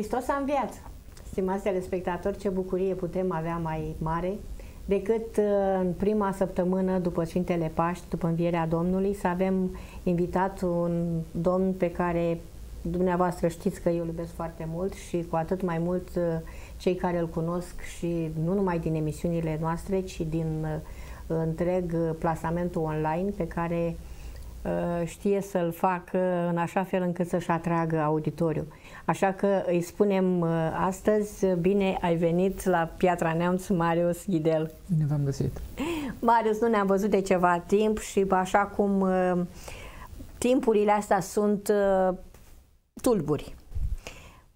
Hristos a înviat! Stimați telespectatori, ce bucurie putem avea mai mare decât uh, în prima săptămână după Sfintele Paști, după învierea Domnului, să avem invitat un domn pe care dumneavoastră știți că eu îl iubesc foarte mult și cu atât mai mult uh, cei care îl cunosc și nu numai din emisiunile noastre, ci din uh, întreg plasamentul online pe care știe să-l facă în așa fel încât să-și atragă auditoriu. Așa că îi spunem uh, astăzi, bine ai venit la Piatra Neamț, Marius Ghidel. Bine v-am găsit. Marius, nu ne-am văzut de ceva timp și așa cum uh, timpurile astea sunt uh, tulburi.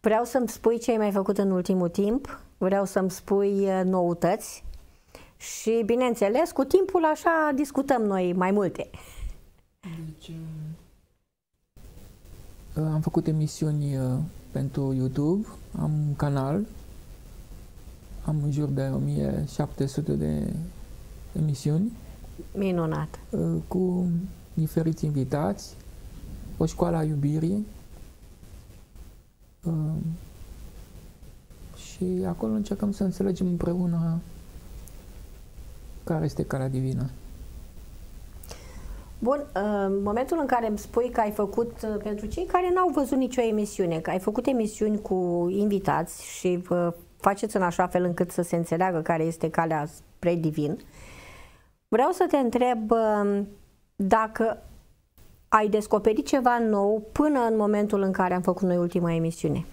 Vreau să-mi spui ce ai mai făcut în ultimul timp, vreau să-mi spui noutăți și, bineînțeles, cu timpul așa discutăm noi mai multe. Deci, am făcut emisiuni pentru YouTube, am un canal, am în jur de 1700 de emisiuni. Minunat! Uh, cu diferiți invitați, o școală a iubirii uh, și acolo încercăm să înțelegem împreună care este calea divină. Bun, în momentul în care îmi spui că ai făcut, uh, pentru cei care n-au văzut nicio emisiune, că ai făcut emisiuni cu invitați și uh, faceți în așa fel încât să se înțeleagă care este calea spre divin, vreau să te întreb um, dacă ai descoperit ceva nou până în momentul în care am făcut noi ultima emisiune.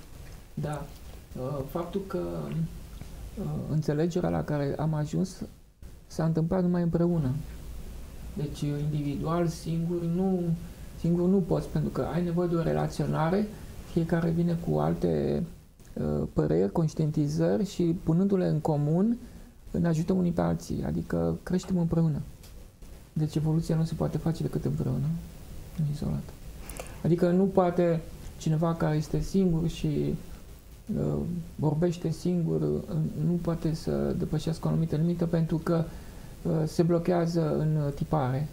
Da. Uh, faptul că înțelegerea la care am ajuns s-a întâmplat numai împreună. Deci individual, singur, nu, singur nu poți, pentru că ai nevoie de o relaționare, fiecare vine cu alte uh, păreri, conștientizări și punându-le în comun, ne ajutăm unii pe alții, adică creștem împreună. Deci evoluția nu se poate face decât împreună, nu izolat. Adică nu poate cineva care este singur și uh, vorbește singur, uh, nu poate să depășească o anumită limită pentru că uh, Uh, se blochează în uh, tipare.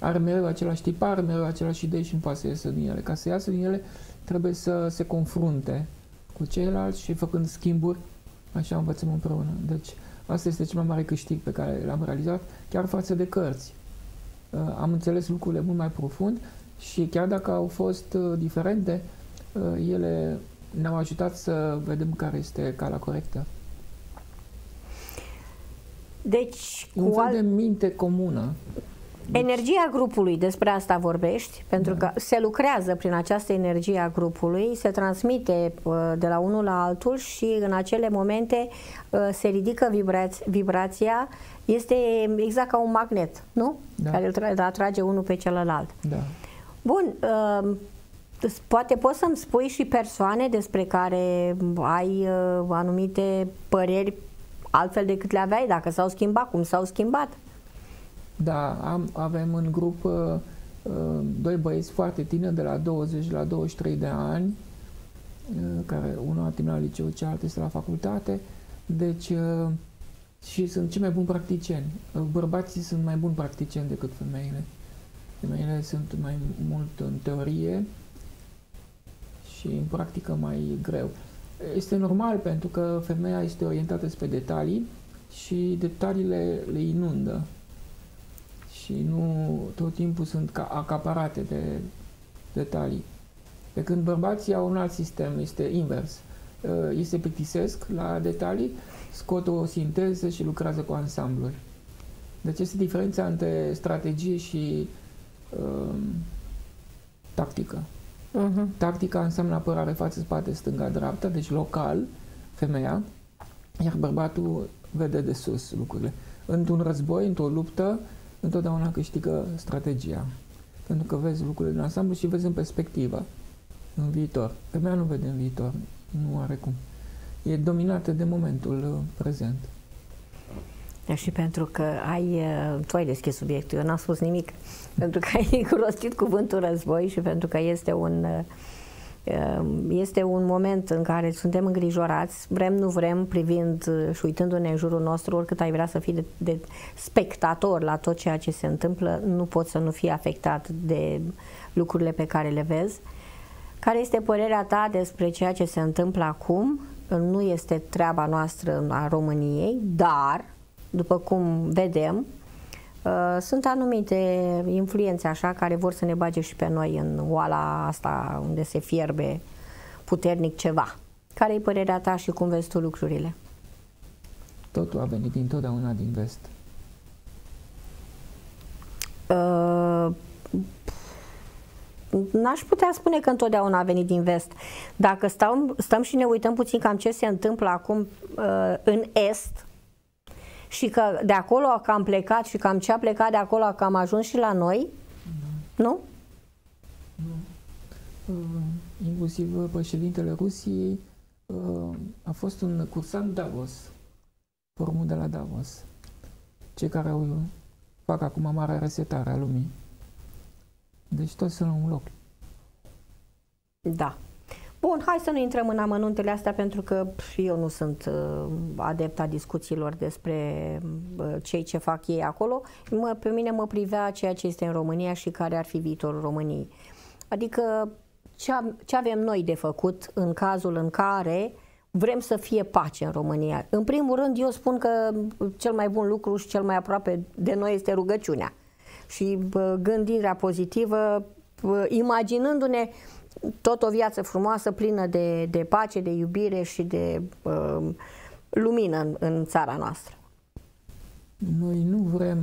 Are mereu același tipar, mereu același idei și nu poate să iasă din ele. Ca să iasă din ele, trebuie să se confrunte cu ceilalți și făcând schimburi, așa învățăm împreună. Deci, asta este cel mai mare câștig pe care l-am realizat, chiar față de cărți. Uh, am înțeles lucrurile mult mai profund și chiar dacă au fost diferente, ele ne-au ajutat să vedem care este calea corectă. Deci, un fel al... de minte comună. Deci... Energia grupului, despre asta vorbești, pentru da. că se lucrează prin această energie a grupului, se transmite uh, de la unul la altul și în acele momente uh, se ridică vibraț- vibrația, este exact ca un magnet, nu? Da. Care îl atrage unul pe celălalt. Da. Bun, uh, poate poți să-mi spui și persoane despre care ai anumite păreri altfel decât le aveai dacă s-au schimbat, cum s-au schimbat. Da, am, avem în grup uh, uh, doi băieți foarte tineri, de la 20 la 23 de ani, uh, care unul a terminat liceu, cealaltă este la facultate, deci uh, și sunt cei mai buni practicieni. Uh, bărbații sunt mai buni practicieni decât femeile. Femeile sunt mai mult în teorie și în practică mai greu. Este normal pentru că femeia este orientată spre detalii și detaliile le inundă și nu tot timpul sunt acaparate de detalii. Pe când bărbații au un alt sistem, este invers. Uh, ei se plictisesc la detalii, scot o sinteză și lucrează cu ansambluri. Deci este diferența între strategie și uh, tactică. Uh-huh. Tactica înseamnă apărare față, spate, stânga, dreapta, deci local, femeia, iar bărbatul vede de sus lucrurile. Într-un război, într-o luptă, întotdeauna câștigă strategia. Pentru că vezi lucrurile din ansamblu și vezi în perspectivă, în viitor. Femeia nu vede în viitor, nu are cum. E dominată de momentul uh, prezent. Și pentru că ai, uh, tu ai deschis subiectul, eu n-am spus nimic, pentru că ai rostit cuvântul război și pentru că este un, uh, este un moment în care suntem îngrijorați, vrem, nu vrem, privind uh, și uitându-ne în jurul nostru, oricât ai vrea să fii de, de spectator la tot ceea ce se întâmplă, nu poți să nu fii afectat de lucrurile pe care le vezi. Care este părerea ta despre ceea ce se întâmplă acum? Nu este treaba noastră a României, dar, după cum vedem, uh, sunt anumite influențe așa care vor să ne bage și pe noi în oala asta unde se fierbe puternic ceva. Care e părerea ta și cum vezi tu lucrurile? Totul a venit dintotdeauna din vest. Uh, n-aș putea spune că întotdeauna a venit din vest. Dacă stăm, stăm și ne uităm puțin cam ce se întâmplă acum uh, în est și că de acolo că am plecat și cam ce a plecat de acolo că am ajuns și la noi, da. nu? Nu. Uh, inclusiv președintele Rusiei uh, a fost un cursant Davos, formul de la Davos. Cei care au, fac acum mare resetare a lumii. Deci toți sunt la un loc. Da. Bun, hai să nu intrăm în amănuntele astea pentru că eu nu sunt uh, adept a discuțiilor despre uh, cei ce fac ei acolo. Mă, pe mine mă privea ceea ce este în România și care ar fi viitorul României. Adică ce, ce avem noi de făcut în cazul în care vrem să fie pace în România. În primul rând, eu spun că cel mai bun lucru și cel mai aproape de noi este rugăciunea și gândirea pozitivă, imaginându-ne tot o viață frumoasă, plină de, de pace, de iubire și de uh, lumină în, în țara noastră. Noi nu vrem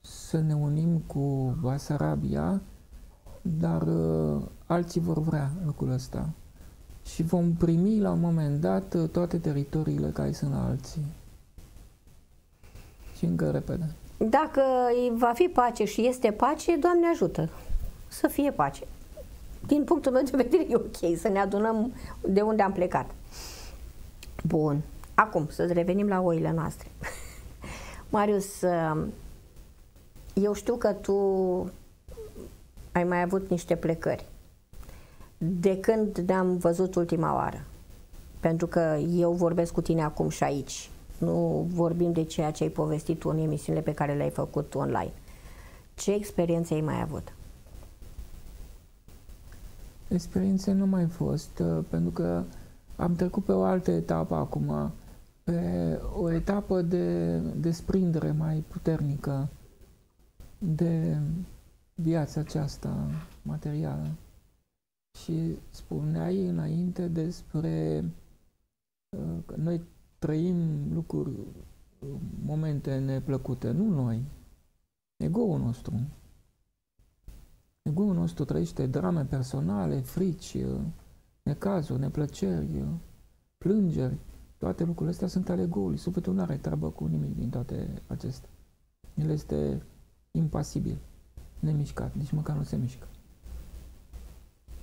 să ne unim cu Basarabia, dar uh, alții vor vrea lucrul ăsta. Și vom primi la un moment dat uh, toate teritoriile care sunt la alții. Și încă repede. Dacă va fi pace și este pace, Doamne ajută să fie pace. Din punctul meu de vedere e ok să ne adunăm de unde am plecat. Bun. Acum, să revenim la oile noastre. Marius, um, eu știu că tu ai mai avut niște plecări. De când ne-am văzut ultima oară? Pentru că eu vorbesc cu tine acum și aici nu vorbim de ceea ce ai povestit tu în emisiunile pe care le-ai făcut online. Ce experiențe ai mai avut? Experiențe nu mai fost, uh, pentru că am trecut pe o altă etapă acum, pe o etapă de desprindere mai puternică de viața aceasta materială. Și spuneai înainte despre uh, că noi trăim lucruri, momente neplăcute, nu noi, ego-ul nostru. Ego-ul nostru trăiește drame personale, frici, necazuri, neplăceri, plângeri. Toate lucrurile astea sunt ale ego-ului. Sufletul nu are treabă cu nimic din toate acestea. El este impasibil, nemișcat, nici măcar nu se mișcă.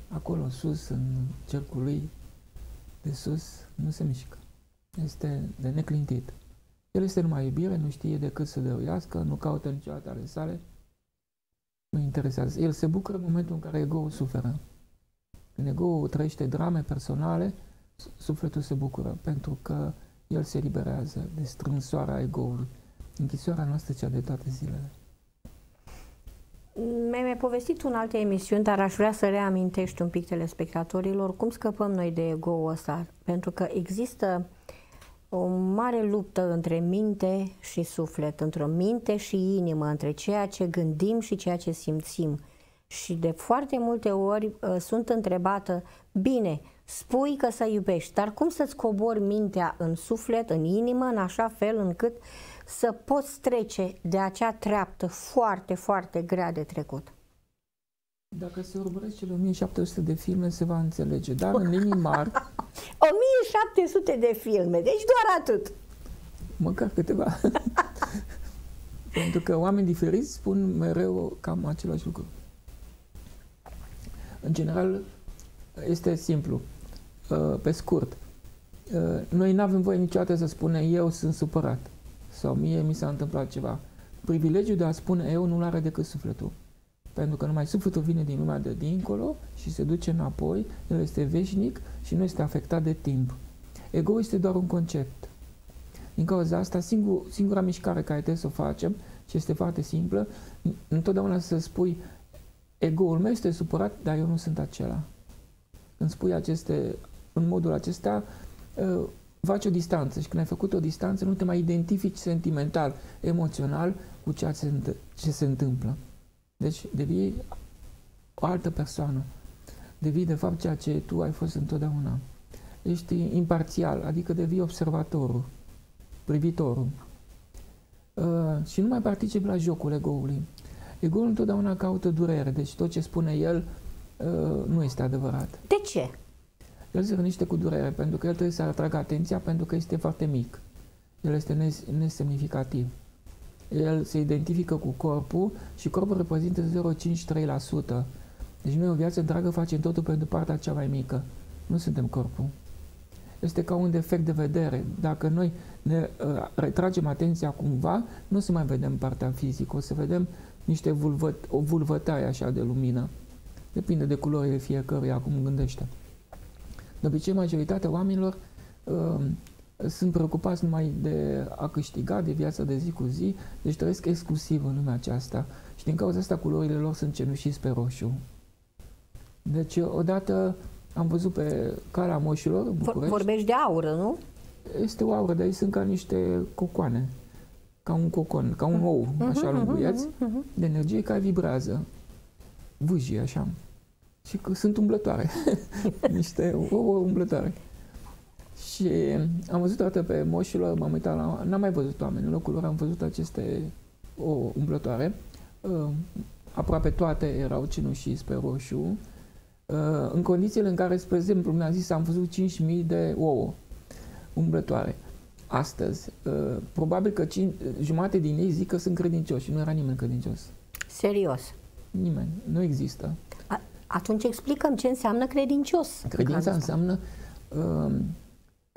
Acolo, sus, în cercul lui de sus, nu se mișcă este de neclintit. El este numai iubire, nu știe decât să dăruiască, nu caută niciodată ale sale, nu interesează. El se bucură în momentul în care ego-ul suferă. Când ego trăiește drame personale, sufletul se bucură, pentru că el se liberează de strânsoarea ego-ului. Închisoarea noastră cea de toate zilele. Mi-ai mai povestit în alte emisiuni, dar aș vrea să reamintești un pic telespectatorilor cum scăpăm noi de ego-ul ăsta. Pentru că există o mare luptă între minte și suflet, între minte și inimă, între ceea ce gândim și ceea ce simțim. Și de foarte multe ori uh, sunt întrebată, bine, spui că să iubești, dar cum să-ți cobori mintea în suflet, în inimă, în așa fel încât să poți trece de acea treaptă foarte, foarte grea de trecut? Dacă se urmăresc cele 1700 de filme, se va înțelege. Dar în linii mari... 1700 de filme, deci doar atât. Măcar câteva. Pentru că oameni diferiți spun mereu cam același lucru. În general, este simplu. Uh, pe scurt, uh, noi nu avem voie niciodată să spunem eu sunt supărat sau mie mi s-a întâmplat ceva. Privilegiul de a spune eu nu-l are decât sufletul pentru că numai sufletul vine din lumea de dincolo și se duce înapoi, el este veșnic și nu este afectat de timp. Ego este doar un concept. Din cauza asta, singur, singura mișcare care trebuie să o facem, și este foarte simplă, întotdeauna să spui ego-ul meu este supărat, dar eu nu sunt acela. când spui aceste, în modul acesta, uh, faci o distanță și când ai făcut o distanță nu te mai identifici sentimental, emoțional cu ceea ce se, ce se întâmplă. Deci devii o altă persoană. Devii de fapt ceea ce tu ai fost întotdeauna. Ești imparțial, adică devii observatorul, privitorul. Uh, și nu mai participi la jocul ego-ului. Ego-ul întotdeauna caută durere, deci tot ce spune el uh, nu este adevărat. De ce? El se gândește cu durere, pentru că el trebuie să atragă atenția, pentru că este foarte mic. El este nes- nesemnificativ. El se identifică cu corpul și corpul reprezintă 0,53%. Deci noi o viață dragă facem totul pentru partea cea mai mică. Nu suntem corpul. Este ca un defect de vedere. Dacă noi ne uh, retragem atenția cumva, nu o să mai vedem partea fizică, o să vedem niște vulvăt, o vulvătaie așa de lumină. Depinde de culorile fiecăruia, cum gândește. De obicei, majoritatea oamenilor uh, sunt preocupați numai de a câștiga, de viața de zi cu zi, deci trăiesc exclusiv în lumea aceasta. Și din cauza asta culorile lor sunt cenușiți pe roșu. Deci, odată am văzut pe calea moșilor în București. Vorbești de aură, nu? Este o aură, dar ei sunt ca niște cocoane, ca un cocon, ca un ou, uh-huh, așa lunguieț, uh-huh, de energie care vibrează, vâjie așa. Și că sunt umblătoare, niște ouă umblătoare. Și am văzut toate pe moșilor, m-am uitat la... N-am mai văzut oameni în locul lor, am văzut aceste ouă umblătoare. Uh, aproape toate erau cenușii pe roșu. Uh, în condițiile în care, spre exemplu, mi-a zis, am văzut 5.000 de ouă umblătoare. Astăzi, uh, probabil că 5, jumate din ei zic că sunt credincioși. Nu era nimeni credincios. Serios? Nimeni. Nu există. A, atunci explicăm ce înseamnă credincios. Credința înseamnă uh,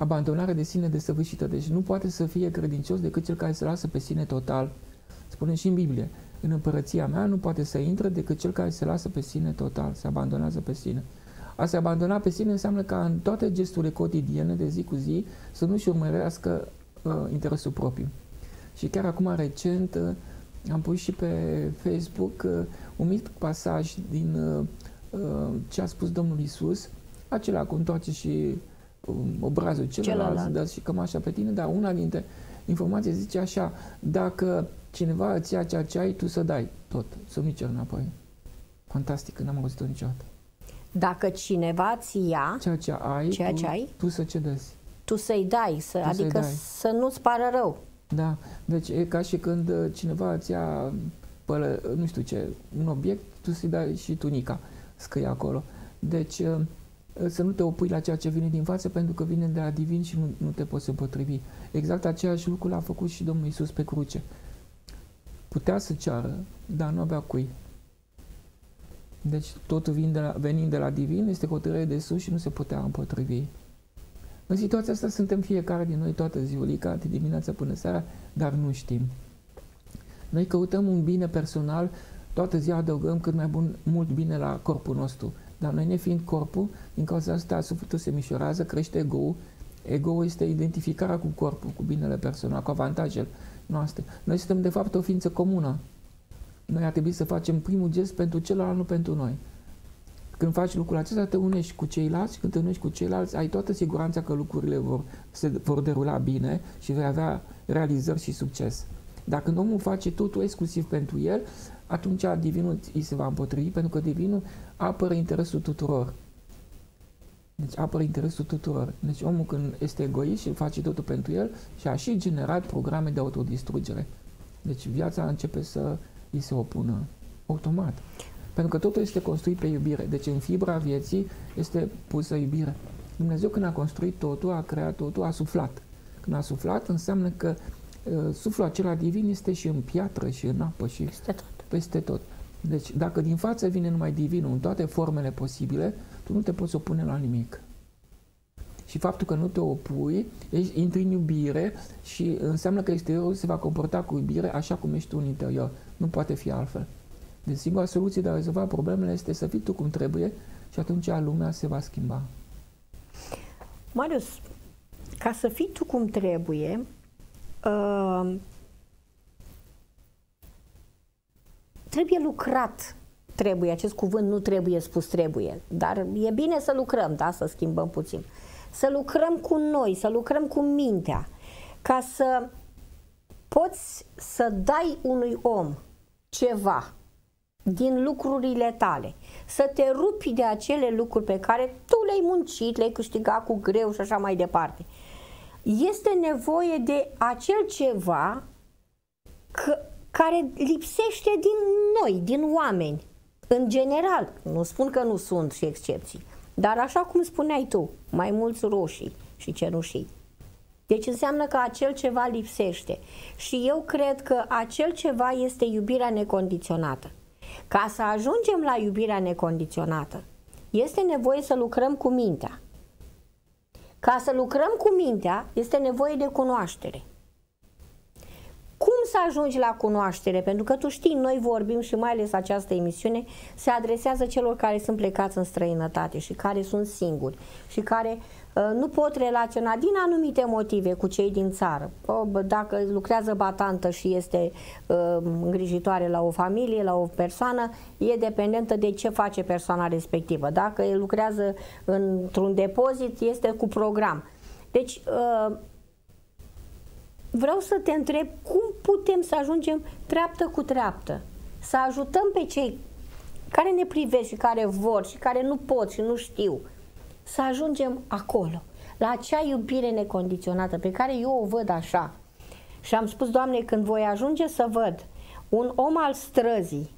abandonare de sine desăvârșită. Deci nu poate să fie credincios decât cel care se lasă pe sine total. Spune și în Biblie, în împărăția mea nu poate să intre decât cel care se lasă pe sine total, se abandonează pe sine. A se abandona pe sine înseamnă ca în toate gesturile cotidiene de zi cu zi să nu-și urmărească uh, interesul propriu. Și chiar acum recent uh, am pus și pe Facebook uh, un mic pasaj din uh, uh, ce a spus Domnul Isus, acela cu întoarce și um, obrazul celălalt, celălalt. Da, și cam așa pe tine, dar una dintre informații zice așa, dacă cineva îți ia ceea ce ai, tu să dai tot, să nu-i cer înapoi. Fantastic, n-am auzit-o niciodată. Dacă cineva ți ia ceea ce ai, ceea tu, ce ai tu să cedezi. Tu să-i dai, să, tu adică dai. să nu-ți pară rău. Da, deci e ca și când uh, cineva îți ia, pălă, nu știu ce, un obiect, tu să-i dai și tunica, scrie acolo. Deci uh, să nu te opui la ceea ce vine din față pentru că vine de la divin și nu, nu te poți împotrivi. Exact aceeași lucru l-a făcut și Domnul Isus pe cruce. Putea să ceară, dar nu avea cui. Deci totul vin de la, venind de la divin este hotărâre de sus și nu se putea împotrivi. În situația asta suntem fiecare din noi toată ziulica, de dimineața până seara, dar nu știm. Noi căutăm un bine personal, toată ziua adăugăm cât mai bun, mult bine la corpul nostru. Dar noi, nefiind corpul, din cauza asta sufletul se mișorează, crește ego-ul. Ego este identificarea cu corpul, cu binele personal, cu avantajele noastre. Noi suntem, de fapt, o ființă comună. Noi ar trebui să facem primul gest pentru celălalt, nu pentru noi. Când faci lucrul acesta, te unești cu ceilalți și când te unești cu ceilalți, ai toată siguranța că lucrurile vor, se vor derula bine și vei avea realizări și succes. Dacă când omul face totul exclusiv pentru el, atunci divinul îi se va împotrivi, pentru că divinul apără interesul tuturor. Deci apără interesul tuturor. Deci omul când este egoist și face totul pentru el și a și generat programe de autodistrugere. Deci viața începe să îi se opună automat. Pentru că totul este construit pe iubire. Deci în fibra vieții este pusă iubire. Dumnezeu când a construit totul, a creat totul, a suflat. Când a suflat, înseamnă că uh, suflul acela divin este și în piatră, și în apă, și peste tot. Peste tot. Deci dacă din față vine numai divinul în toate formele posibile, tu nu te poți opune la nimic. Și faptul că nu te opui, ești, intri în iubire și înseamnă că exteriorul se va comporta cu iubire așa cum ești tu în interior. Nu poate fi altfel. Deci singura soluție de a rezolva problemele este să fii tu cum trebuie și atunci lumea se va schimba. Marius, ca să fii tu cum trebuie, uh, trebuie lucrat. Trebuie, acest cuvânt nu trebuie spus trebuie, dar e bine să lucrăm, da, să schimbăm puțin. Să lucrăm cu noi, să lucrăm cu mintea, ca să poți să dai unui om ceva din lucrurile tale, să te rupi de acele lucruri pe care tu le-ai muncit, le-ai câștigat cu greu și așa mai departe. Este nevoie de acel ceva că, care lipsește din noi, din oameni, în general. Nu spun că nu sunt și excepții, dar așa cum spuneai tu, mai mulți roșii și cenușii. Deci înseamnă că acel ceva lipsește. Și eu cred că acel ceva este iubirea necondiționată. Ca să ajungem la iubirea necondiționată, este nevoie să lucrăm cu mintea. Ca să lucrăm cu mintea, este nevoie de cunoaștere. Cum să ajungi la cunoaștere? Pentru că tu știi, noi vorbim și mai ales această emisiune se adresează celor care sunt plecați în străinătate și care sunt singuri și care uh, nu pot relaționa din anumite motive cu cei din țară. Dacă lucrează batantă și este uh, îngrijitoare la o familie, la o persoană, e dependentă de ce face persoana respectivă. Dacă lucrează într-un depozit, este cu program. Deci, uh, vreau să te întreb cum putem să ajungem treaptă cu treaptă, să ajutăm pe cei care ne privesc și care vor și care nu pot și nu știu, să ajungem acolo, la acea iubire necondiționată pe care eu o văd așa. Și am spus, Doamne, când voi ajunge să văd un om al străzii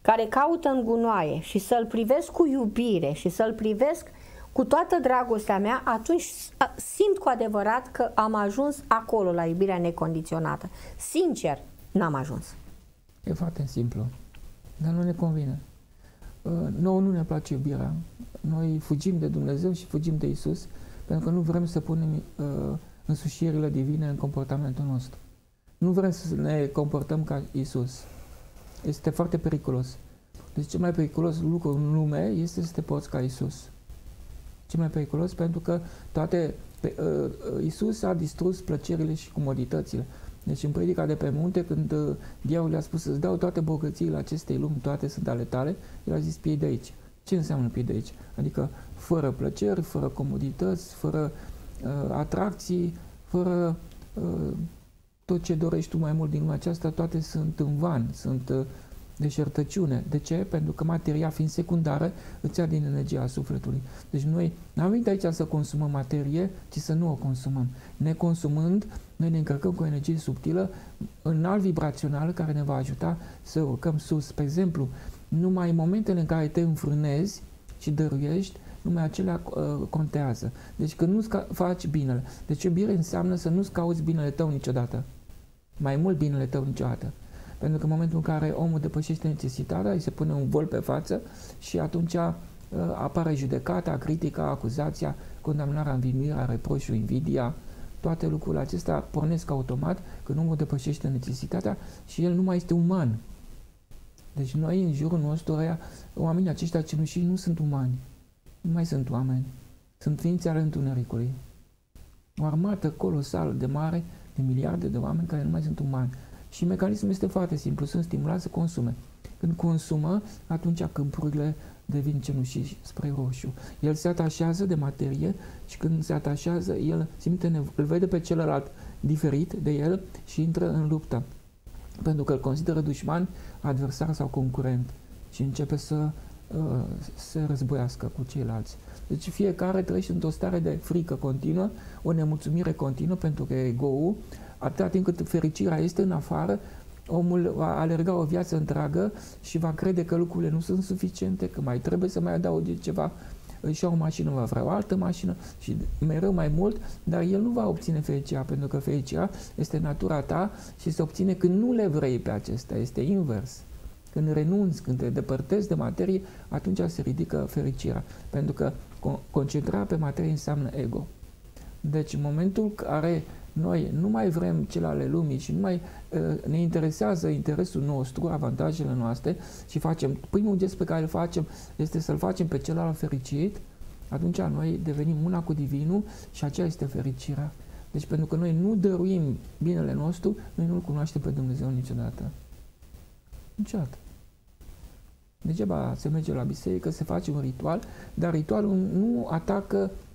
care caută în gunoaie și să-l privesc cu iubire și să-l privesc cu toată dragostea mea, atunci simt cu adevărat că am ajuns acolo, la iubirea necondiționată. Sincer, n-am ajuns. E foarte simplu, dar nu ne convine. Uh, nouă nu ne place iubirea. Noi fugim de Dumnezeu și fugim de Isus pentru că nu vrem să punem uh, însușirile divine în comportamentul nostru. Nu vrem să ne comportăm ca Isus. Este foarte periculos. Deci cel mai periculos lucru în lume este să te porți ca Isus cel mai periculos pentru că toate pe, uh, Isus a distrus plăcerile și comoditățile. Deci în predica de pe munte, când uh, diavolul a spus să-ți dau toate bogățiile acestei lumi, toate sunt ale tale, el a zis piei de aici. Ce înseamnă piei de aici? Adică fără plăceri, fără comodități, fără uh, atracții, fără uh, tot ce dorești tu mai mult din lumea aceasta, toate sunt în van, sunt uh, deșertăciune. De ce? Pentru că materia, fiind secundară, îți ia din energia sufletului. Deci noi n-am venit aici să consumăm materie, ci să nu o consumăm. Ne consumând, noi ne încărcăm cu o energie subtilă, înalt vibrațională, care ne va ajuta să urcăm sus. Spre exemplu, numai în momentele în care te înfrânezi și dăruiești, numai acelea uh, contează. Deci când nu faci binele. Deci iubire înseamnă să nu-ți cauți binele tău niciodată. Mai mult binele tău niciodată. Pentru că în momentul în care omul depășește necesitatea, îi se pune un vol pe față și atunci uh, apare judecata, critica, acuzația, condamnarea, învinuirea, reproșul, invidia, toate lucrurile acestea pornesc automat când omul depășește necesitatea și el nu mai este uman. Deci noi în jurul nostru, aia, oamenii aceștia cenușii nu sunt umani. Nu mai sunt oameni. Sunt ființe ale întunericului. O armată colosală de mare, de miliarde de oameni care nu mai sunt umani. Și mecanismul este foarte simplu, sunt stimulați să consume. Când consumă, atunci câmpurile devin cenușiși spre roșu. El se atașează de materie și când se atașează, el simte nevo- îl vede pe celălalt diferit de el și intră în luptă. Pentru că îl consideră dușman, adversar sau concurent și începe să uh, se războiască cu ceilalți. Deci fiecare trăiește într-o stare de frică continuă, o nemulțumire continuă pentru că ego-ul atâta timp cât fericirea este în afară, omul va alerga o viață întreagă și va crede că lucrurile nu sunt suficiente, că mai trebuie să mai adauge ceva, își ia o mașină, va vrea o altă mașină și mereu mai mult, dar el nu va obține fericirea, pentru că fericirea este natura ta și se obține când nu le vrei pe acestea, este invers. Când renunți, când te depărtezi de materie, atunci se ridică fericirea, pentru că concentrarea pe materie înseamnă ego. Deci în momentul care noi nu mai vrem cel ale lumii și nu mai uh, ne interesează interesul nostru, avantajele noastre și facem, primul gest pe care îl facem este să-l facem pe celălalt fericit, atunci noi devenim una cu Divinul și aceea este fericirea. Deci pentru că noi nu dăruim binele nostru, noi nu-L cunoaștem pe Dumnezeu niciodată. Niciodată. Degeaba se merge la biserică, se face un ritual, dar ritualul nu atacă uh,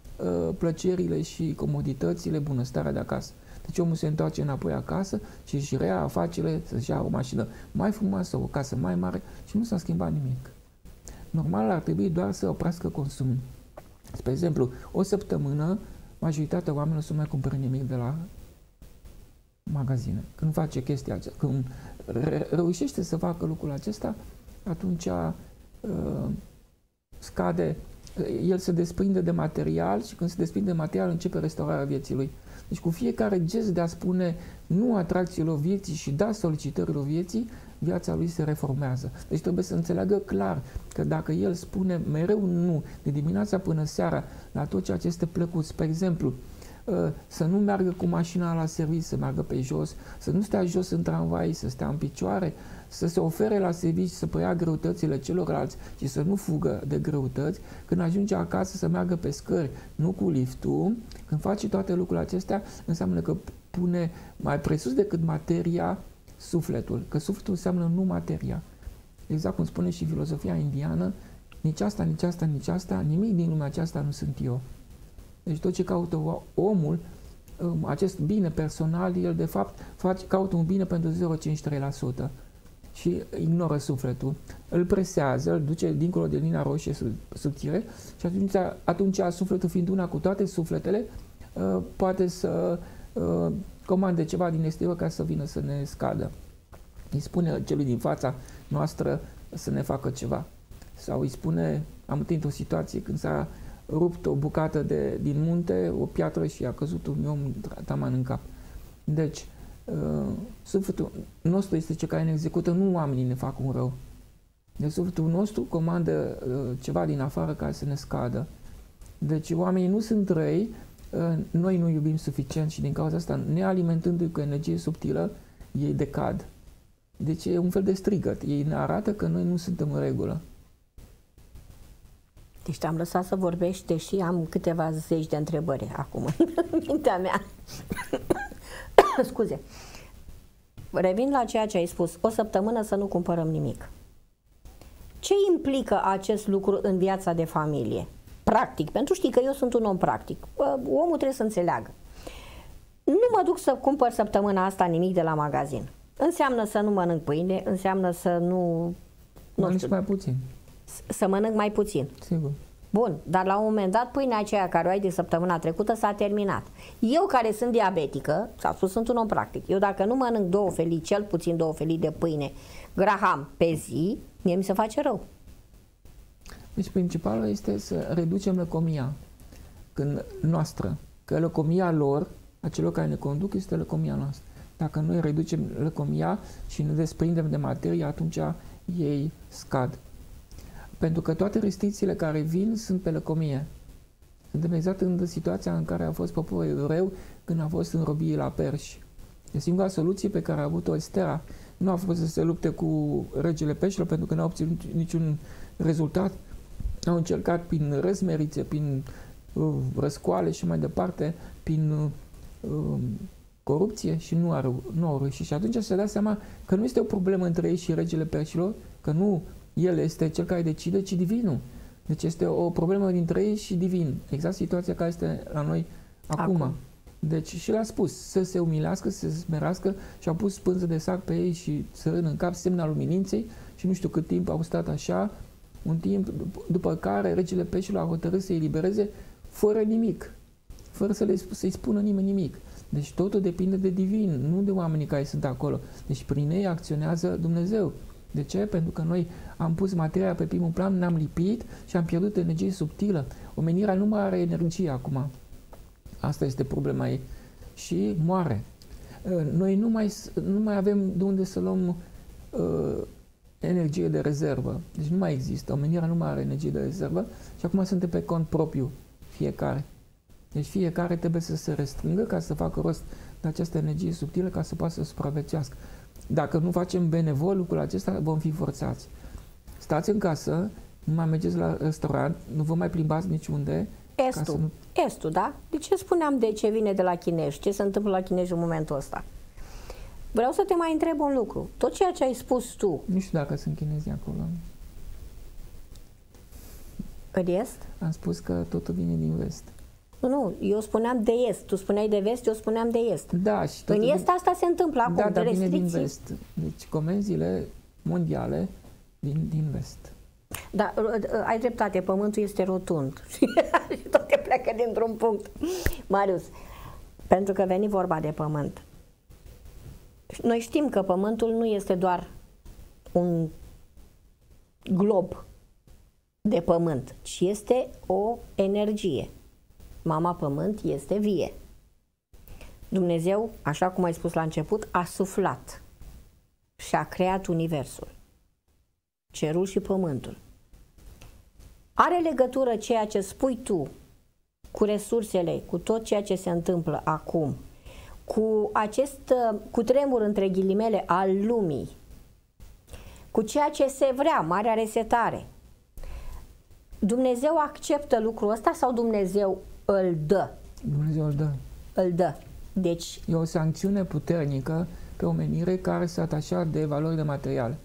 plăcerile și comoditățile, bunăstarea de acasă. Deci omul se întoarce înapoi acasă și își rea afacerile să-și ia o mașină mai frumoasă, o casă mai mare și nu s-a schimbat nimic. Normal ar trebui doar să oprească consumul. Spre exemplu, o săptămână majoritatea oamenilor nu mai cumpără nimic de la magazine. Când face chestia aceasta, când reușește să facă lucrul acesta, atunci uh, scade, el se desprinde de material și când se desprinde de material începe restaurarea vieții lui. Deci cu fiecare gest de a spune nu atracțiilor vieții și da solicitărilor vieții, viața lui se reformează. Deci trebuie să înțeleagă clar că dacă el spune mereu nu, de dimineața până seara, la tot ceea ce este plăcut, spre exemplu, ă, să nu meargă cu mașina la serviciu, să meargă pe jos, să nu stea jos în tramvai, să stea în picioare, să se ofere la serviciu, să preia greutățile celorlalți și să nu fugă de greutăți, când ajunge acasă să meargă pe scări, nu cu liftul, când face toate lucrurile acestea, înseamnă că pune mai presus decât materia sufletul, că sufletul înseamnă nu materia. Exact cum spune și filozofia indiană, nici asta, nici asta, nici asta, nimic din lumea aceasta nu sunt eu. Deci tot ce caută omul, um, acest bine personal, el de fapt face, caută un bine pentru 0,53% și ignoră sufletul, îl presează, îl duce dincolo de linia roșie subțire și atunci, atunci sufletul fiind una cu toate sufletele, uh, poate să uh, comande ceva din exterior ca să vină să ne scadă. Îi spune celui din fața noastră să ne facă ceva. Sau îi spune, am întâlnit o situație când s-a rupt o bucată de, din munte, o piatră și a căzut un om taman în cap. Deci, uh, sufletul nostru este cel care ne execută, nu oamenii ne fac un rău. Deci sufletul nostru comandă uh, ceva din afară ca să ne scadă. Deci oamenii nu sunt răi, noi nu iubim suficient și din cauza asta, nealimentându-i cu energie subtilă, ei decad. Deci e un fel de strigăt. Ei ne arată că noi nu suntem în regulă. Deci te-am lăsat să vorbești, deși am câteva zeci de întrebări acum în mintea mea. Scuze. Revin la ceea ce ai spus. O săptămână să nu cumpărăm nimic. Ce implică acest lucru în viața de familie? practic, pentru știi că eu sunt un om practic. Omul trebuie să înțeleagă. Nu mă duc să cumpăr săptămâna asta nimic de la magazin. Înseamnă să nu mănânc pâine, înseamnă să nu... Nu știu, mai puțin. Să mănânc mai puțin. Sigur. Bun, dar la un moment dat pâinea aceea care o ai de săptămâna trecută s-a terminat. Eu care sunt diabetică, s-a spus, sunt un om practic, eu dacă nu mănânc două felii, cel puțin două felii de pâine graham pe zi, mie mi se face rău. Deci principalul este să reducem lăcomia când noastră, că lăcomia lor, a celor care ne conduc, este lăcomia noastră. Dacă noi reducem lăcomia și ne desprindem de materie, atunci ei scad. Pentru că toate restricțiile care vin sunt pe lăcomie. Suntem exact în situația în care a fost poporul evreu când a fost în robie la perși. E singura soluție pe care a avut-o Estera. Nu a fost să se lupte cu regele peșilor pentru că nu a obținut niciun rezultat au încercat prin răzmerițe, prin uh, răscoale și mai departe, prin uh, um, corupție și nu au, nu au reușit. Și atunci se da seama că nu este o problemă între ei și regele perșilor, că nu el este cel care decide, ci divinul. Deci este o problemă dintre ei și divin. Exact situația care este la noi acum. acum. Deci și l-a spus să se umilească, să se smerească și au pus pânză de sac pe ei și să în cap semnul lumininței și nu știu cât timp au stat așa un timp după care regele peșilor a hotărât să-i libereze fără nimic, fără să le, să-i spună nimeni nimic. Deci totul depinde de divin, nu de oamenii care sunt acolo. Deci prin ei acționează Dumnezeu. De ce? Pentru că noi am pus materia pe primul plan, ne-am lipit și am pierdut energie subtilă. Omenirea nu mai are energie acum. Asta este problema ei. Și moare. Noi nu mai, nu mai avem de unde să luăm uh, energie de rezervă. Deci nu mai există. Omenirea nu mai are energie de rezervă și acum suntem pe cont propriu fiecare. Deci fiecare trebuie să se restrângă ca să facă rost de această energie subtilă ca să poată să supraviețuiască. Dacă nu facem benevol lucrul acesta, vom fi forțați. Stați în casă, nu mai mergeți la restaurant, nu vă mai plimbați niciunde. Estul, nu... estul, da? De ce spuneam de ce vine de la chinezi? Ce se întâmplă la chinezi în momentul ăsta? Vreau să te mai întreb un lucru. Tot ceea ce ai spus tu... Nu știu dacă sunt chinezi acolo. În est? Am spus că totul vine din vest. Nu, nu, eu spuneam de est. Tu spuneai de vest, eu spuneam de est. Da, și În est asta se întâmplă acum, da, de dar vine din restricții. vest. Deci comenzile mondiale din, din vest. Da, r- ai dreptate, pământul este rotund și toate pleacă dintr-un punct. Marius, pentru că veni vorba de pământ. Noi știm că pământul nu este doar un glob de pământ, ci este o energie. Mama pământ este vie. Dumnezeu, așa cum ai spus la început, a suflat și a creat universul cerul și pământul. Are legătură ceea ce spui tu cu resursele, cu tot ceea ce se întâmplă acum, cu acest uh, cu tremur între ghilimele al lumii, cu ceea ce se vrea, marea resetare. Dumnezeu acceptă lucrul ăsta sau Dumnezeu îl dă? Dumnezeu îl dă. Îl dă. Deci, E o sancțiune puternică pe omenire care s-a atașat de valorile materiale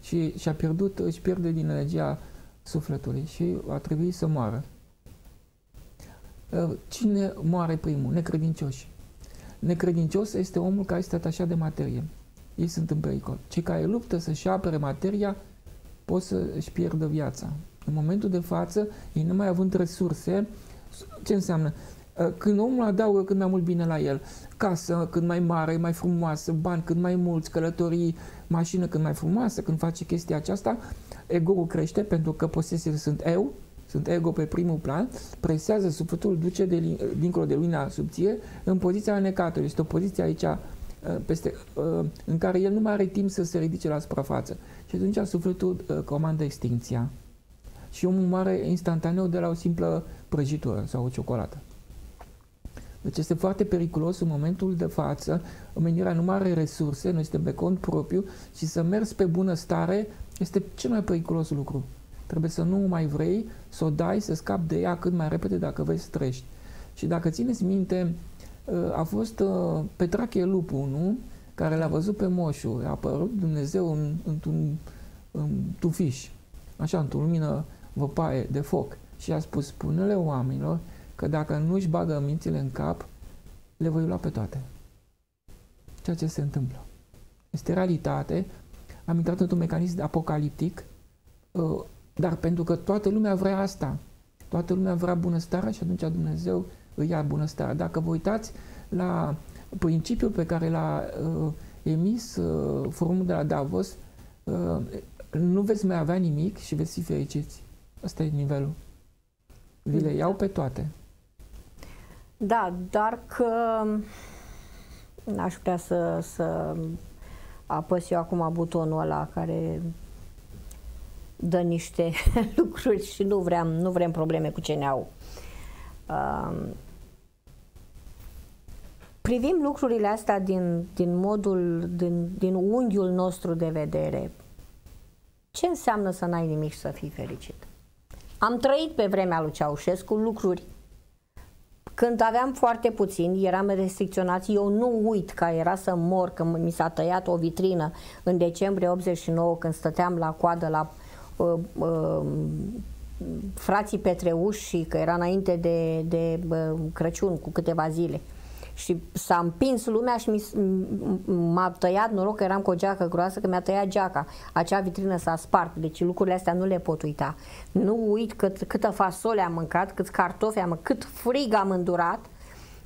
și și-a pierdut, își pierde din energia sufletului și a trebuit să moară. Uh, Cine moare primul? Necredincioși. Necredincios este omul care este atașat de materie. Ei sunt în pericol. Cei care luptă să-și apere materia pot să își pierdă viața. În momentul de față, ei nu mai având resurse, ce înseamnă? Uh, Când omul adaugă cât mai mult bine la el, casă cât mai mare, mai frumoasă, bani cât mai mulți, călătorii, mașină cât mai frumoasă, când face chestia aceasta, ego-ul crește pentru că posesiile sunt eu, sunt ego pe primul plan, presează sufletul, duce de, lin- dincolo de lumina subție în poziția anecatului. Este o poziție aici uh, peste, uh, în care el nu mai are timp să se ridice la suprafață. Și atunci sufletul uh, comandă extinția. Și omul moare instantaneu de la o simplă prăjitură sau o ciocolată. Deci este foarte periculos în momentul de față, omenirea nu mai are resurse, noi suntem pe cont propriu și să mergi pe bună stare este cel mai periculos lucru. Trebuie să nu mai vrei, să o dai, să scapi de ea cât mai repede dacă vrei să trăiești. Și dacă țineți minte, a fost uh, Petrache Lupu, nu? Care l-a văzut pe moșu, a apărut Dumnezeu în, într-un în tufiș, așa, într-o lumină văpaie de foc și a spus, spune-le oamenilor că dacă nu își bagă mințile în cap, le voi lua pe toate. Ceea ce se întâmplă. Este realitate. Am intrat într-un mecanism apocaliptic, uh, dar pentru că toată lumea vrea asta. Toată lumea vrea bunăstarea și atunci Dumnezeu îi ia bunăstarea. Dacă vă uitați la principiul pe care l-a uh, emis uh, forumul de la Davos, uh, nu veți mai avea nimic și veți fi fericiți. Asta e nivelul. Vi le iau pe toate. Da, dar că n-aș vrea să, să apăs eu acum butonul ăla care dă niște lucruri și nu vrem, nu vrem probleme cu CNA-ul. Um, privim lucrurile astea din, din modul, din, din unghiul nostru de vedere. Ce înseamnă să n-ai nimic și să fii fericit? Am trăit pe vremea lui Ceaușescu lucruri când aveam foarte puțin, eram restricționați, eu nu uit că era să mor, că mi s-a tăiat o vitrină în decembrie 89, când stăteam la coadă la uh, uh, frații Petreuși și că era înainte de, de uh, Crăciun cu câteva zile. Și s-a împins lumea și mi, m-a tăiat, noroc că eram cu o geacă groasă, că mi-a tăiat geaca. Acea vitrină s-a spart, deci lucrurile astea nu le pot uita. Nu uit cât, câtă fasole am mâncat, câți cartofi am mâncat, cât frig am îndurat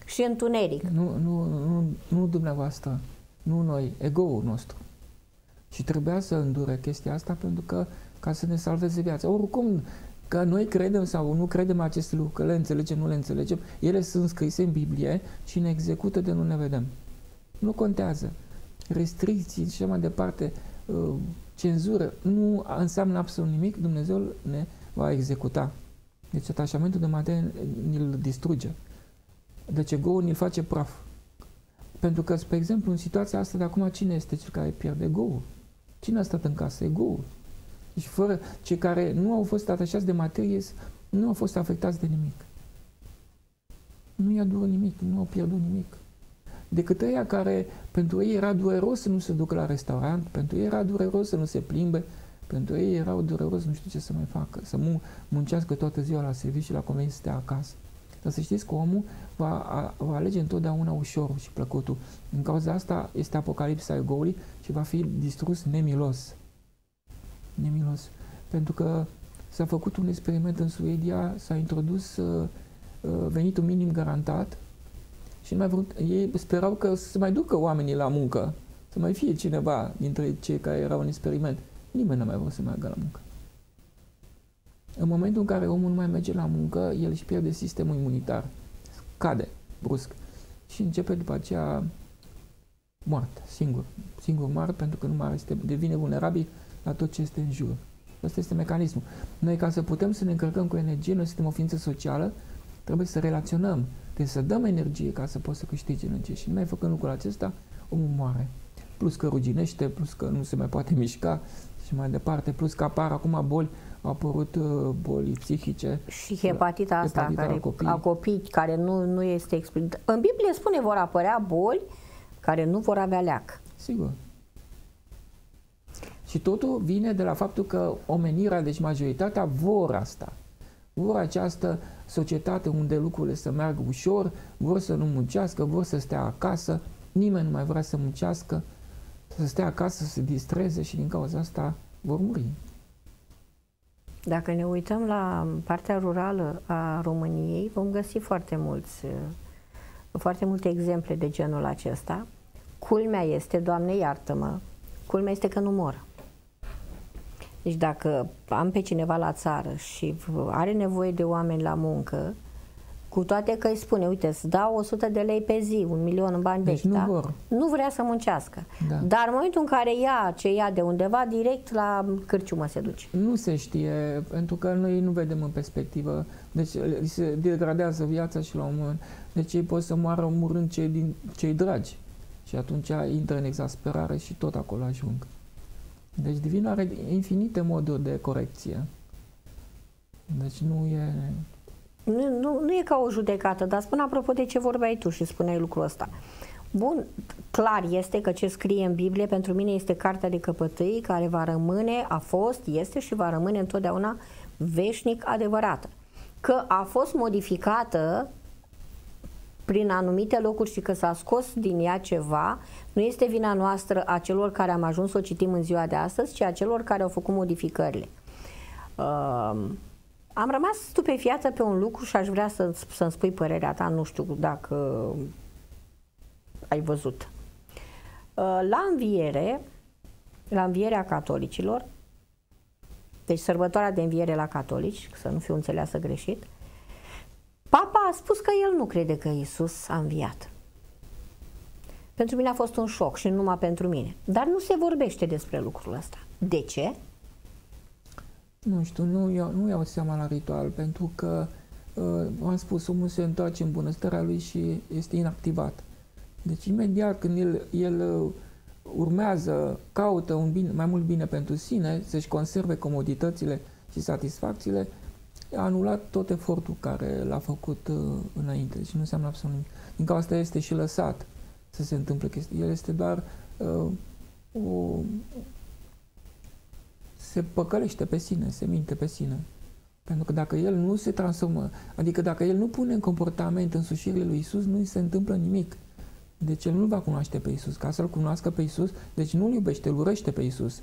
și întuneric. Nu, nu, nu, nu dumneavoastră, nu noi, ego-ul nostru. Și trebuia să îndure chestia asta pentru că ca să ne salveze viața. Oricum, că noi credem sau nu credem aceste lucruri, că le înțelegem, nu le înțelegem, ele sunt scrise în Biblie și ne execută de nu ne vedem. Nu contează. Restricții și așa mai departe, uh, cenzură, nu înseamnă absolut nimic, Dumnezeu ne va executa. Deci atașamentul de materie îl distruge. Deci ego-ul îl face praf. Pentru că, spre exemplu, în situația asta de acum, cine este cel care pierde ego-ul? Cine a stat în casă? Ego-ul. Deci fără cei care nu au fost atașați de materie, nu au fost afectați de nimic. Nu i-a durut nimic, nu au pierdut nimic. Decât ăia care, pentru ei era dureros să nu se ducă la restaurant, pentru ei era dureros să nu se plimbe, Pentru ei erau dureros, nu știu ce să mai facă, să mun- muncească toată ziua la serviciu și la convenție să stea acasă. Dar să știți că omul va, a, va alege întotdeauna ușor și plăcutul. În cauza asta este apocalipsa egoului și va fi distrus nemilos. Nemilos. Pentru că s-a făcut un experiment în Suedia, s-a introdus uh, uh, venitul minim garantat și nu mai vrut, ei sperau că să mai ducă oamenii la muncă, să mai fie cineva dintre cei care erau în experiment. Nimeni nu mai vrut să meargă la muncă. În momentul în care omul nu mai merge la muncă, el își pierde sistemul imunitar. Cade, brusc. Și începe după aceea moarte, singur. Singur moare pentru că nu mai este, devine vulnerabil la tot ce este în jur. Asta este mecanismul. Noi, ca să putem să ne încărcăm cu energie, noi suntem o ființă socială, trebuie să relaționăm, trebuie să dăm energie ca să poți să câștigi energie. Și numai făcând lucrul acesta, omul moare. Plus că ruginește, plus că nu se mai poate mișca și mai departe, plus că apar acum boli au apărut uh, boli psihice. Și hepatita asta hepatita care, la copii. a copii care nu, nu este explicat. În Biblie spune vor apărea boli care nu vor avea leac. Sigur. Și totul vine de la faptul că omenirea, deci majoritatea, vor asta. Vor această societate unde lucrurile să meargă ușor, vor să nu muncească, vor să stea acasă, nimeni nu mai vrea să muncească, să stea acasă, să se distreze și din cauza asta vor muri. Dacă ne uităm la partea rurală a României, vom găsi foarte mulți, foarte multe exemple de genul acesta. Culmea este, Doamne iartă-mă, culmea este că nu mor. Deci dacă am pe cineva la țară și are nevoie de oameni la muncă, cu toate că îi spune, uite, îți dau 100 de lei pe zi, un milion în bani deci vechi, nu da? vor. Nu vrea să muncească. Da. Dar în momentul în care ia ce ia de undeva, direct la cârciumă se duce. Nu se știe, pentru că noi nu vedem în perspectivă. Deci se degradează viața și la un moment. Deci ei pot să moară omorând cei, din, cei dragi. Și atunci intră în exasperare și tot acolo ajung. Deci divinul are infinite moduri de corecție. Deci nu e... Nu, nu, nu e ca o judecată, dar spun apropo de ce vorbeai tu și spuneai lucrul ăsta. Bun, clar este că ce scrie în Biblie pentru mine este cartea de căpătâi care va rămâne, a fost, este și va rămâne întotdeauna veșnic adevărată. Că a fost modificată prin anumite locuri și că s-a scos din ea ceva, nu este vina noastră a celor care am ajuns să o citim în ziua de astăzi, ci a celor care au făcut modificările. Uh, am rămas stupefiată pe un lucru și aș vrea să, să-mi spui părerea ta, nu știu dacă ai văzut. La înviere, la învierea catolicilor, deci sărbătoarea de înviere la catolici, să nu fiu înțeleasă greșit, Papa a spus că el nu crede că Isus a înviat. Pentru mine a fost un șoc și nu numai pentru mine. Dar nu se vorbește despre lucrul ăsta. De ce? Nu știu, nu iau, nu iau seama la ritual, pentru că, uh, am spus, omul se întoarce în bunăstarea lui și este inactivat. Deci imediat când el, el uh, urmează, caută un bine, mai mult bine pentru sine, să-și conserve comoditățile și satisfacțiile, a anulat tot efortul care l-a făcut uh, înainte și nu înseamnă absolut nimic. Din cauza asta este și lăsat să se întâmple chestia. El este doar uh, o, se păcălește pe sine, se minte pe sine. Pentru că dacă el nu se transformă, adică dacă el nu pune în comportament însușirile lui Isus, nu îi se întâmplă nimic. Deci el nu va cunoaște pe Isus. Ca să-l cunoască pe Isus, deci nu-l iubește, îl urăște pe Isus.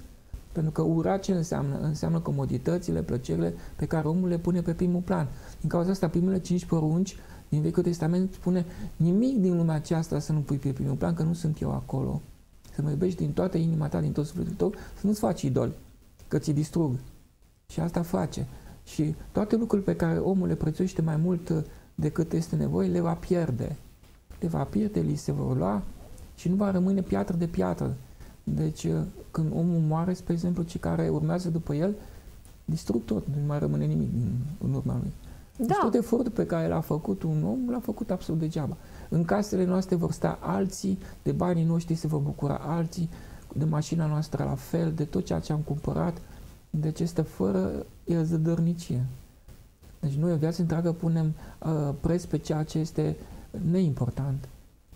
Pentru că ura ce înseamnă? Înseamnă comoditățile, plăcerile pe care omul le pune pe primul plan. Din cauza asta, primele cinci porunci din Vechiul Testament spune nimic din lumea aceasta să nu pui pe primul plan, că nu sunt eu acolo. Să mă iubești din toată inima ta, din tot sufletul tău, să nu-ți faci idoli, că ți distrug. Și asta face. Și toate lucrurile pe care omul le prețuiește mai mult decât este nevoie, le va pierde. Le va pierde, li se vor lua și nu va rămâne piatră de piatră. Deci, când omul moare, spre exemplu, cei care urmează după el, distrug tot, nu mai rămâne nimic în urma lui. Da. Deci tot efortul pe care l-a făcut un om, l-a făcut absolut degeaba. În casele noastre vor sta alții, de banii noștri se vor bucura alții, de mașina noastră la fel, de tot ceea ce am cumpărat. Deci este fără zădărnicie. Deci noi o viață întreagă punem uh, preț pe ceea ce este neimportant.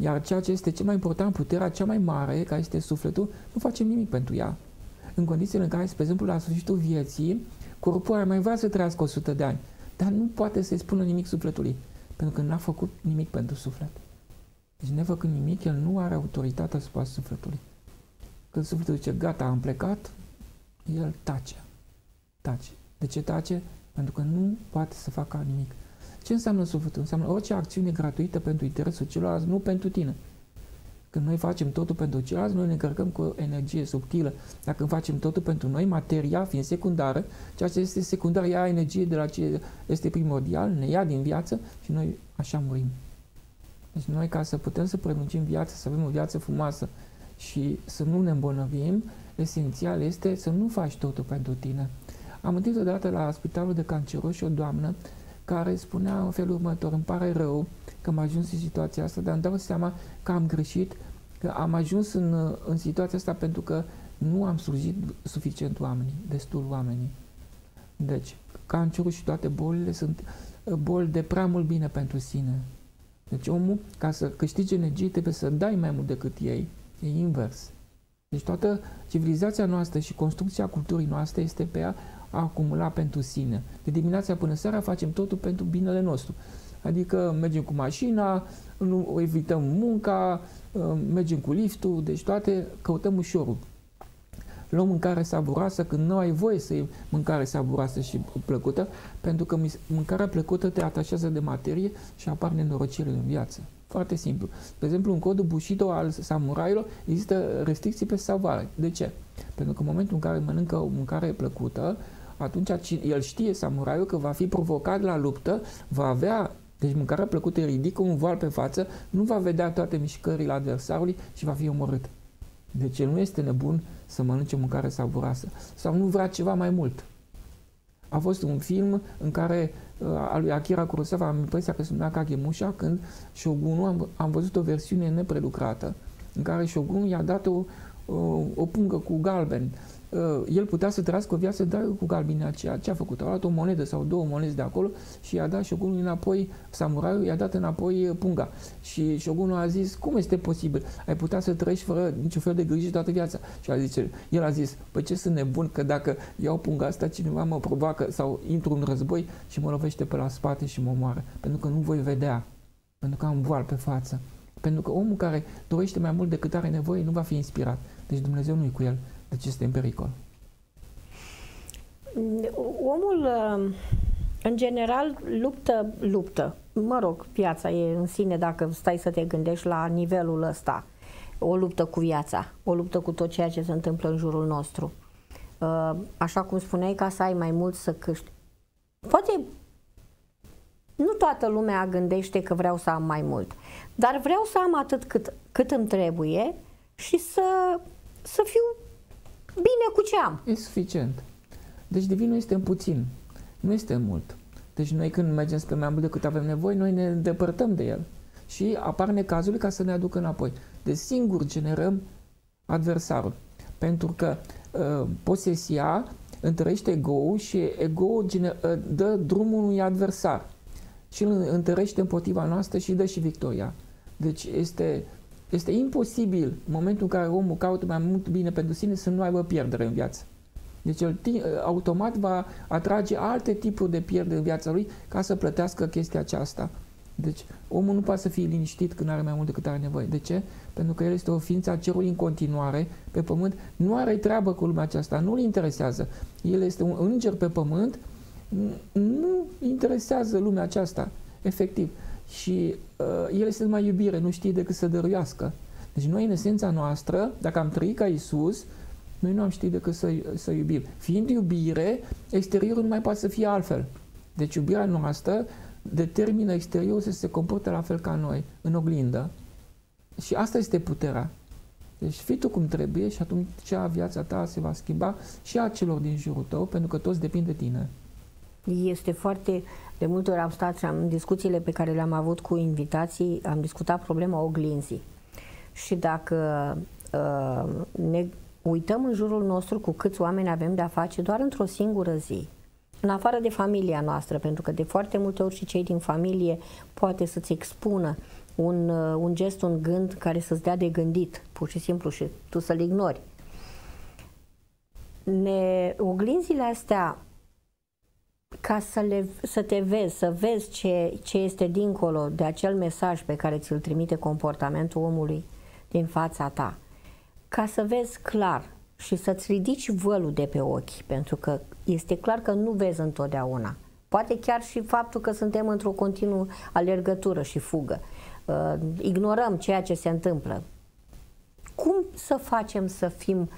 Iar ceea ce este cel mai important, puterea cea mai mare, care este sufletul, nu facem nimic pentru ea. în condițiile în care, spre exemplu, la sfârșitul vieții, corpul ar mai vrea să trăiască 100 de ani, dar nu poate să-i spună nimic sufletului, pentru că n-a făcut nimic pentru suflet. Deci, nefăcând nimic, el nu are autoritatea asupra sufletului. Când sufletul zice, gata, am plecat, el tace. Tace. De ce tace? Pentru că nu poate să facă nimic. Ce înseamnă sufletul? Înseamnă orice acțiune gratuită pentru interesul celorlalți, nu pentru tine. Când noi facem totul pentru ceilalți, noi ne încărcăm cu o energie subtilă. Dacă facem totul pentru noi, materia fiind secundară, ceea ce este secundar ia energie de la ce este primordial, ne ia din viață și noi așa murim. Deci noi ca să putem să prelungim viața, să avem o viață frumoasă și să nu ne îmbolnăvim, esențial este să nu faci totul pentru tine. Am întâlnit odată la spitalul de canceroși o doamnă care spunea în felul următor, îmi pare rău că am ajuns în situația asta, dar îmi dau seama că am greșit, că am ajuns în, în situația asta pentru că nu am slujit suficient oamenii, destul oamenii. Deci, cancerul și toate bolile sunt uh, boli de prea mult bine pentru sine. Deci omul, ca să câștige energie, trebuie să dai mai mult decât ei. E invers. Deci toată civilizația noastră și construcția culturii noastre este pe a acumula pentru sine. De dimineața până seara facem totul pentru binele nostru. Adică mergem cu mașina, nu evităm munca, uh, mergem cu liftul, deci toate căutăm ușorul. Luăm mâncare savuroasă când nu ai voie să iei mâncare savuroasă și plăcută, pentru că mâncarea plăcută te atașează de materie și apar nenorocirile în viață. Foarte simplu. De exemplu, în codul Bushido al samurailor există restricții pe salvare. De ce? Pentru că în momentul în care mănâncă o mâncare plăcută, atunci el știe, samuraiul, că va fi provocat la luptă, va avea deci mâncarea plăcută ridică un voal pe față, nu va vedea toate mișcările adversarului și va fi omorât. Deci el nu este nebun să mănânce mâncare savuroasă. Sau nu vrea ceva mai mult. A fost un film în care uh, al lui Akira Kurosawa, am impresia că se numea Kagemusha, când Shogunul, am, am văzut o versiune neprelucrată, în care Shogunul i-a dat o, o, o pungă cu galben Uh, el putea să trăiască o viață dar cu galbinea aceea. Ce a făcut? A luat o monedă sau două monede de acolo și i-a dat șogunul înapoi, samuraiul i-a dat înapoi uh, punga. Și șogunul a zis, cum este posibil? Ai putea să trăiești fără niciun fel de grijă toată viața. Și a zis, el a zis, păi ce sunt nebun că dacă iau punga asta, cineva mă provoacă sau intru în război și mă lovește pe la spate și mă omoară. Pentru că nu voi vedea. Pentru că am voal pe față. Pentru că omul care dorește mai mult decât are nevoie nu va fi inspirat. Deci Dumnezeu nu e cu el. Deci este în pericol. Omul, uh, în general, luptă, luptă. Mă rog, viața e în sine, dacă stai să te gândești la nivelul ăsta. O luptă cu viața, o luptă cu tot ceea ce se întâmplă în jurul nostru. Uh, așa cum spuneai, ca să ai mai mult să câști. Poate nu toată lumea gândește că vreau să am mai mult, dar vreau să am atât cât, cât îmi trebuie și să, să fiu bine cu ce am. E suficient. Deci divinul este în puțin, nu este în mult. Deci noi când mergem spre mai mult decât avem nevoie, noi ne îndepărtăm de el. Și apar necazul ca să ne aducă înapoi. Deci singur generăm adversarul. Pentru că uh, posesia întărește ego-ul și ego uh, dă drumul unui adversar și îl întărește împotriva noastră și dă și victoria. Deci este este imposibil, în momentul în care omul caută mai mult bine pentru sine, să nu aibă pierdere în viață. Deci el automat va atrage alte tipuri de pierdere în viața lui ca să plătească chestia aceasta. Deci omul nu poate să fie liniștit când are mai mult decât are nevoie. De ce? Pentru că el este o ființă a cerului în continuare pe pământ, nu are treabă cu lumea aceasta, nu-l interesează. El este un înger pe pământ, nu interesează lumea aceasta, efectiv și uh, el este numai iubire, nu știe decât să dăruiască. Deci noi, în esența noastră, dacă am trăit ca Isus, noi nu am știut decât să, să iubim. Fiind iubire, exteriorul nu mai poate să fie altfel. Deci iubirea noastră determină exteriorul să se comporte la fel ca noi, în oglindă. Și asta este puterea. Deci fii tu cum trebuie și atunci viața ta se va schimba și a celor din jurul tău, pentru că toți depind de tine. Este foarte de multe ori am stat și am discuțiile pe care le-am avut cu invitații, am discutat problema oglinzii. Și dacă uh, ne uităm în jurul nostru cu câți oameni avem de-a face doar într-o singură zi, în afară de familia noastră, pentru că de foarte multe ori și cei din familie poate să-ți expună un, uh, un gest, un gând care să-ți dea de gândit, pur și simplu, și tu să-l ignori. ne, oglinzile astea ca să, le, să te vezi, să vezi ce, ce este dincolo de acel mesaj pe care ți-l trimite comportamentul omului din fața ta, ca să vezi clar și să-ți ridici vălul de pe ochi, pentru că este clar că nu vezi întotdeauna. Poate chiar și faptul că suntem într-o continuă alergătură și fugă. Uh, ignorăm ceea ce se întâmplă. Cum să facem să fim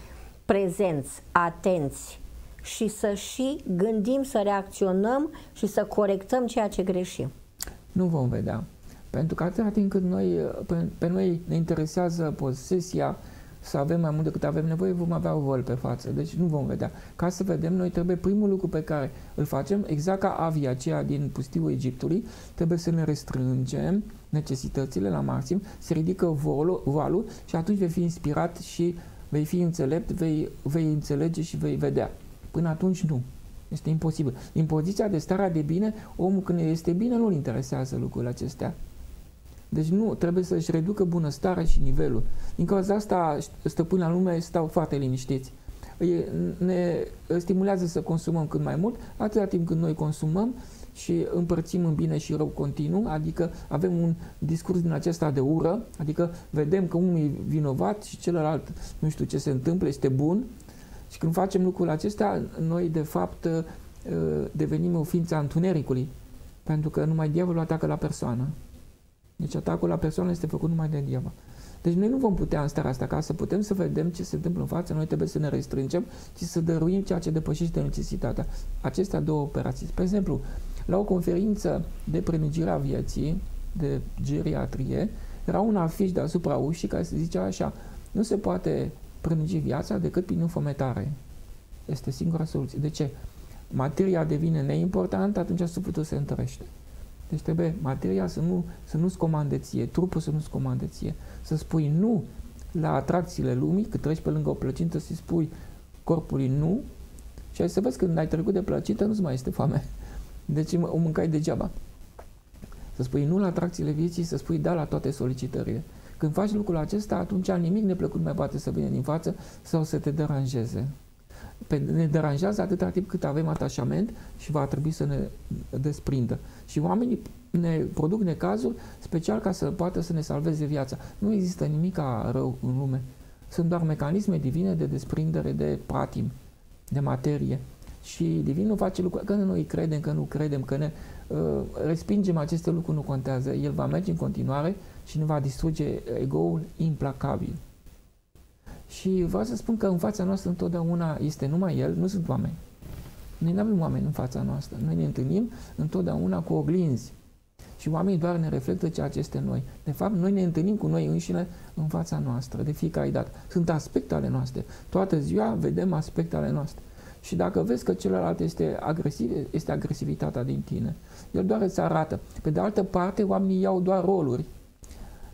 prezenți, atenți și să și gândim, să reacționăm și să corectăm ceea ce greșim? Nu vom vedea. Pentru că atâta timp cât noi, pe, pe noi ne interesează posesia, să avem mai mult decât avem nevoie, vom avea o vol pe față. Deci nu vom vedea. Ca să vedem, noi trebuie primul lucru pe care îl facem, exact ca avia aceea din pustiul Egiptului, trebuie să ne restrângem necesitățile la maxim, se ridică volul, valul și atunci vei fi inspirat și vei fi înțelept, vei, vei înțelege și vei vedea. Până atunci nu. Este imposibil. Din poziția de starea de bine, omul când este bine nu-l interesează lucrurile acestea. Deci nu, trebuie să-și reducă bunăstarea și nivelul. Din cauza asta, stăpânii la lume stau foarte liniștiți. Ne stimulează să consumăm cât mai mult, atâta timp când noi consumăm și împărțim în bine și rău continuu, adică avem un discurs din acesta de ură, adică vedem că unul e vinovat și celălalt nu știu ce se întâmplă, este bun și când facem lucrul acesta, noi de fapt devenim o ființă a întunericului, pentru că numai diavolul atacă la persoană. Deci atacul la persoană este făcut numai de diavol. Deci noi nu vom putea în starea asta, ca să putem să vedem ce se întâmplă în față, noi trebuie să ne restrângem și să dăruim ceea ce depășește necesitatea. Acestea două operații. Pe exemplu, la o conferință de prelungire a vieții, de geriatrie, era un afiș deasupra ușii care se zicea așa, nu se poate prelungi viața decât prin înfometare. Este singura soluție. De ce? Materia devine neimportantă, atunci sufletul se întărește. Deci trebuie materia să nu, să nu-ți comande ție, trupul să nu-ți comande ție. Să spui nu la atracțiile lumii, că treci pe lângă o plăcintă, să spui corpului nu și ai să vezi când ai trecut de plăcintă, nu-ți mai este foame. Deci o mâncai degeaba. Să spui nu la atracțiile vieții, să spui da la toate solicitările. Când faci lucrul acesta, atunci nimic neplăcut mai poate să vină din față sau să te deranjeze. Ne deranjează atâta timp cât avem atașament și va trebui să ne desprindă. Și oamenii ne produc necazuri special ca să poată să ne salveze viața. Nu există nimic rău în lume. Sunt doar mecanisme divine de desprindere de patim, de materie. Și divinul face lucruri, că noi credem, că nu credem, că ne uh, respingem aceste lucruri, nu contează. El va merge în continuare și ne va distruge ego-ul implacabil. Și vreau să spun că în fața noastră întotdeauna este numai El, nu sunt oameni. Noi nu avem oameni în fața noastră. Noi ne întâlnim întotdeauna cu oglinzi. Și oamenii doar ne reflectă ceea ce este noi. De fapt, noi ne întâlnim cu noi înșine în fața noastră, de fiecare dată. Sunt aspecte ale noastre. Toată ziua vedem aspecte ale noastre. Și dacă vezi că celălalt este agresiv, este agresivitatea din tine. El doar îți arată. Pe de altă parte, oamenii iau doar roluri.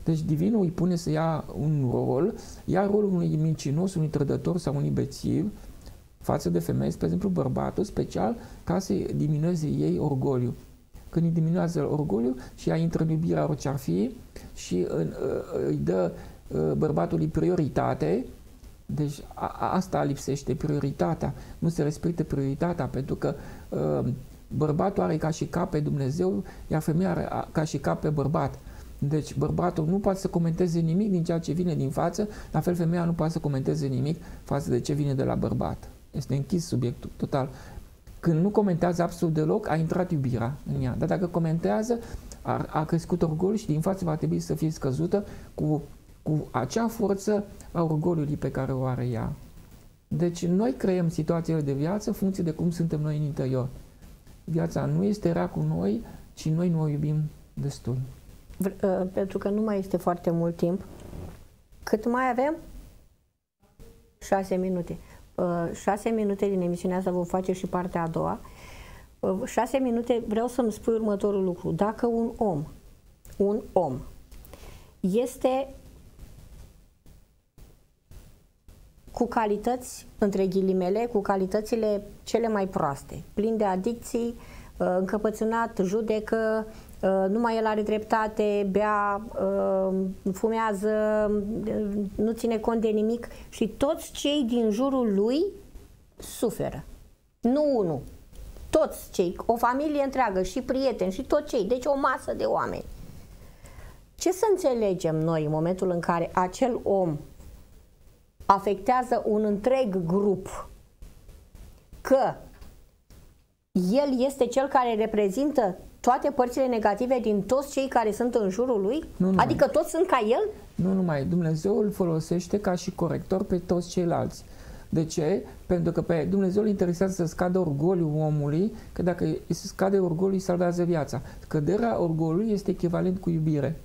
Deci divinul îi pune să ia un rol, ia rolul unui mincinos, unui trădător sau unui bețiv, față de femei, spre exemplu bărbatul special, ca să diminueze ei orgoliu. Când îi diminuează orgoliu și ea intră în iubirea orice ar fi și ă, îi dă ă, bărbatului prioritate, deci a, asta lipsește, prioritatea. Nu se respectă prioritatea pentru că uh, bărbatul are ca și cap pe Dumnezeu, iar femeia are ca și cap pe bărbat. Deci bărbatul nu poate să comenteze nimic din ceea ce vine din față, la fel femeia nu poate să comenteze nimic față de ce vine de la bărbat. Este închis subiectul total. Când nu comentează absolut deloc, a intrat iubirea în ea. Dar dacă comentează, a, a crescut orgol și din față va trebui să fie scăzută cu, cu acea forță a orgoliului pe care o are ea. Deci noi creăm situațiile de viață în funcție de cum suntem noi în interior. Viața nu este rea cu noi, ci noi nu o iubim destul. Uh, pentru că nu mai este foarte mult timp. Cât mai avem? Șase minute. Uh, șase minute din emisiunea asta vom face și partea a doua. Uh, șase minute vreau să-mi spui următorul lucru. Dacă un om, un om, este cu calități, între ghilimele, cu calitățile cele mai proaste, plin de adicții, încăpățânat, judecă, Uh, numai el are dreptate, bea, uh, fumează, nu ține cont de nimic și toți cei din jurul lui suferă. Nu unul. Toți cei, o familie întreagă, și prieteni, și tot cei. Deci o masă de oameni. Ce să înțelegem noi în momentul în care acel om afectează un întreg grup? Că el este cel care reprezintă toate părțile negative din toți cei care sunt în jurul lui? Nu adică toți sunt ca el? Nu numai. Dumnezeu îl folosește ca și corector pe toți ceilalți. De ce? Pentru că pe Dumnezeu îl interesează să scadă orgoliul omului, că dacă îi se scade orgoliul, îi salvează viața. Căderea orgoliului este echivalent cu iubire.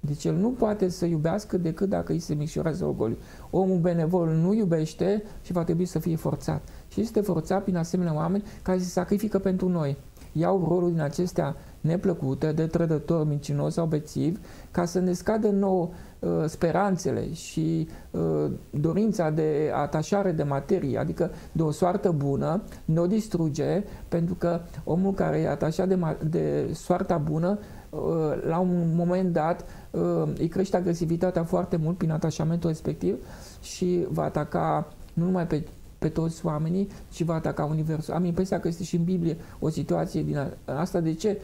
Deci el nu poate să iubească decât dacă îi se micșorează orgoliul. Omul benevol nu iubește și va trebui să fie forțat. Și este forțat prin asemenea oameni care se sacrifică pentru noi. Iau rolul din acestea neplăcute de trădător, mincinos sau bețiv ca să ne scadă nouă uh, speranțele și uh, dorința de atașare de materie, adică de o soartă bună, ne o distruge pentru că omul care e atașat de, de soarta bună uh, la un moment dat uh, îi crește agresivitatea foarte mult prin atașamentul respectiv și va ataca nu numai pe pe toți oamenii și va ataca Universul. Am impresia că este și în Biblie o situație din asta. De ce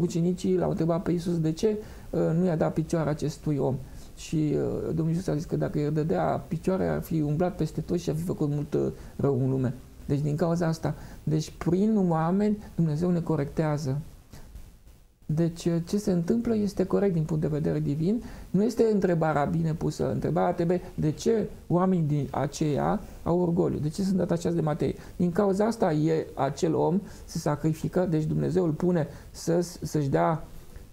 ucenicii l-au întrebat pe Iisus de ce nu i-a dat picioare acestui om? Și Domnul Iisus a zis că dacă îi dădea picioare ar fi umblat peste tot și ar fi făcut mult rău în lume. Deci din cauza asta, deci prin oameni Dumnezeu ne corectează. Deci ce se întâmplă este corect din punct de vedere divin. Nu este întrebarea bine pusă. Întrebarea trebuie de ce oamenii din aceea au orgoliu, de ce sunt atașați de materie. Din cauza asta e acel om se sacrifică, deci Dumnezeu îl pune să, să-și dea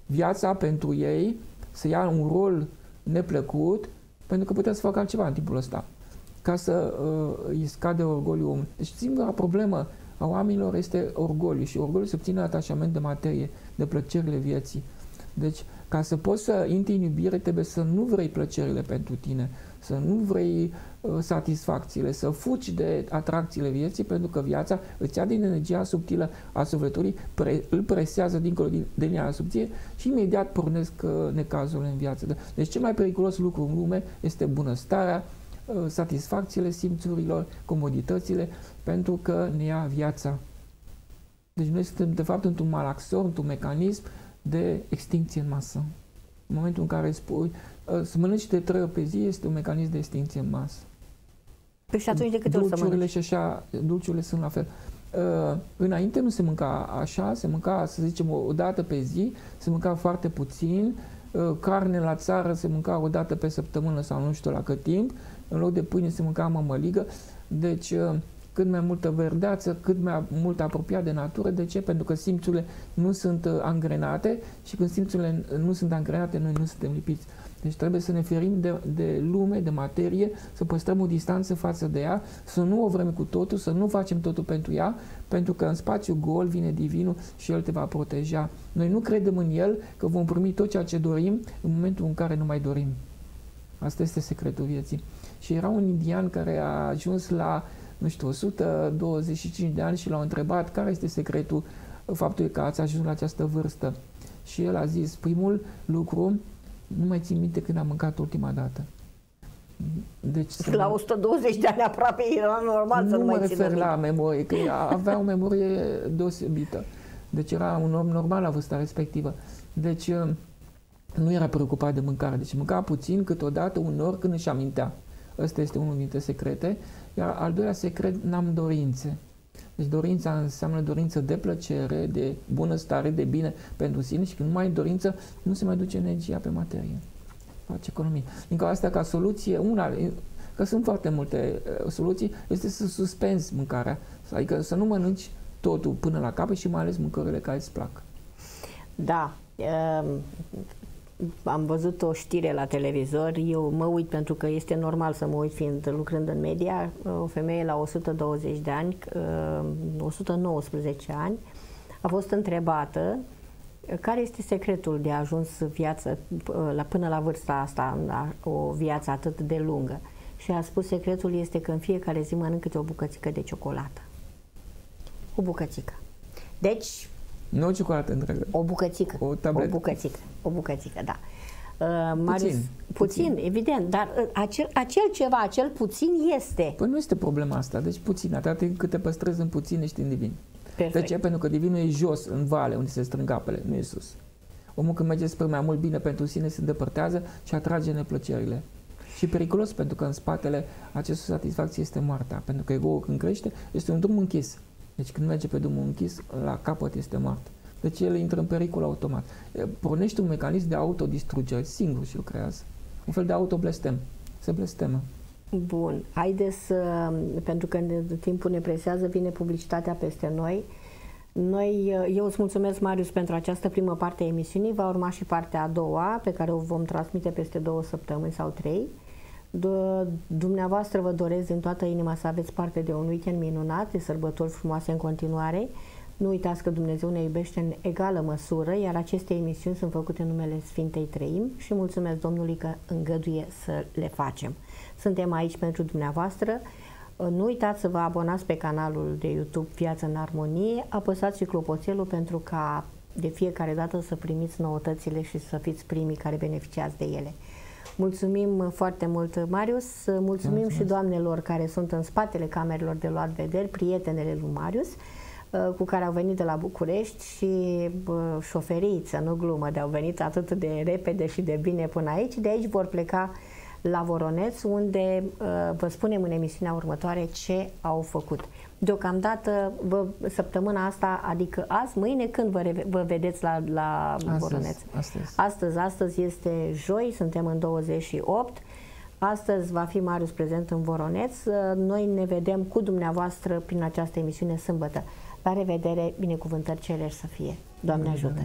viața pentru ei, să ia un rol neplăcut, pentru că putea să facă altceva în timpul ăsta, ca să uh, îi scade orgoliul omului. Deci singura problemă a oamenilor este orgoliu și orgoliu se obține atașament de materie, de plăcerile vieții. Deci, ca să poți să intri în iubire, trebuie să nu vrei plăcerile pentru tine, să nu vrei uh, satisfacțiile, să fugi de atracțiile vieții, pentru că viața îți ia din energia subtilă a sufletului, pre, îl presează dincolo de, de linia subție și imediat pornesc uh, necazul în viață. Deci cel mai periculos lucru în lume este bunăstarea, uh, satisfacțiile simțurilor, comoditățile, pentru că ne ia viața. Deci noi suntem de fapt într-un malaxor, într-un mecanism de extinție în masă. În momentul în care spui ă, să mănânci de trei ori pe zi este un mecanism de extinție în masă. Păi și atunci de câte ori să Dulciurile și așa, dulciurile sunt la fel. Uh, înainte nu se mânca așa, se mânca, să zicem, o, o dată pe zi, se mânca foarte puțin, uh, carne la țară se mânca o dată pe săptămână sau nu știu la cât timp, în loc de pâine se mânca mămăligă, deci uh, cât mai multă verdeață, cât mai mult apropiat de natură. De ce? Pentru că simțurile nu sunt uh, angrenate și când simțurile nu sunt angrenate, noi nu suntem lipiți. Deci trebuie să ne ferim de, de lume, de materie, să păstrăm o distanță față de ea, să nu o vrem cu totul, să nu facem totul pentru ea, pentru că în spațiu gol vine divinul și el te va proteja. Noi nu credem în el că vom primi tot ceea ce dorim în momentul în care nu mai dorim. Asta este secretul vieții. Și era un indian care a ajuns la nu știu, 125 de ani și l-au întrebat care este secretul faptului că ați ajuns la această vârstă. Și el a zis, primul lucru, nu mai țin minte când am mâncat ultima dată. Deci, la 120 de ani aproape era normal nu să nu mai mă refer la memorie, că avea o memorie deosebită. Deci era un om normal la vârsta respectivă. Deci nu era preocupat de mâncare. Deci mânca puțin câteodată, unor când își amintea. Ăsta este unul dintre secrete. Iar al doilea secret, n-am dorințe. Deci dorința înseamnă dorință de plăcere, de bunăstare, de bine pentru sine și când nu mai ai dorință, nu se mai duce energia pe materie. Face economie. Din cauza asta, ca soluție, una, că sunt foarte multe uh, soluții, este să suspenzi mâncarea. Adică să nu mănânci totul până la capăt și mai ales mâncările care îți plac. Da. Um, am văzut o știre la televizor, eu mă uit pentru că este normal să mă uit fiind lucrând în media, o femeie la 120 de ani, 119 uh, ani, a fost întrebată care este secretul de a ajuns viață uh, la, până la vârsta asta, la o viață atât de lungă. Și a spus secretul este că în fiecare zi mănânc câte o bucățică de ciocolată. O bucățică. Deci, nu o ciocolată întreagă. O bucățică. O tabletă. O bucățică. O bucățică, da. Uh, Marius, puțin, puțin, puțin, evident, dar uh, acel, acel ceva, acel puțin este. Păi nu este problema asta, deci puțin, atât timp cât te păstrezi în puțin, ești în divin. Perfect. De ce? Pentru că divinul e jos, în vale, unde se strâng apele, nu e sus. Omul când merge spre mai mult bine pentru sine se îndepărtează și atrage neplăcerile. Și periculos pentru că în spatele acestui satisfacție este moartea. Pentru că ego când crește este un drum închis. Deci când merge pe drumul închis, la capăt este moarte. Deci el intră în pericol automat. Pornește un mecanism de autodistrugere, singur și-l creează. Un fel de autoblestem. Se blestemă. Bun, haideți să, pentru că timpul ne presează, vine publicitatea peste noi. Noi, eu îți mulțumesc, Marius, pentru această primă parte a emisiunii. Va urma și partea a doua, pe care o vom transmite peste două săptămâni sau trei. Dumneavoastră vă doresc din toată inima să aveți parte de un weekend minunat, de sărbători frumoase în continuare. Nu uitați că Dumnezeu ne iubește în egală măsură, iar aceste emisiuni sunt făcute în numele Sfintei Trăim și mulțumesc Domnului că îngăduie să le facem. Suntem aici pentru dumneavoastră. Nu uitați să vă abonați pe canalul de YouTube Viață în Armonie, apăsați și clopoțelul pentru ca de fiecare dată să primiți noutățile și să fiți primii care beneficiați de ele. Mulțumim foarte mult, Marius, mulțumim Mulțumesc. și doamnelor care sunt în spatele camerelor de luat vederi, prietenele lui Marius, uh, cu care au venit de la București și șoferiță, nu glumă, de au venit atât de repede și de bine până aici. De aici vor pleca la Voroneț, unde uh, vă spunem în emisiunea următoare ce au făcut. Deocamdată, vă, săptămâna asta, adică azi, mâine, când vă, vă vedeți la, la astăzi, Voroneț? Astăzi. Astăzi, astăzi este joi, suntem în 28. Astăzi va fi Marius prezent în Voroneț. Noi ne vedem cu dumneavoastră prin această emisiune sâmbătă. La revedere, binecuvântări cerești să fie. Doamne ajută!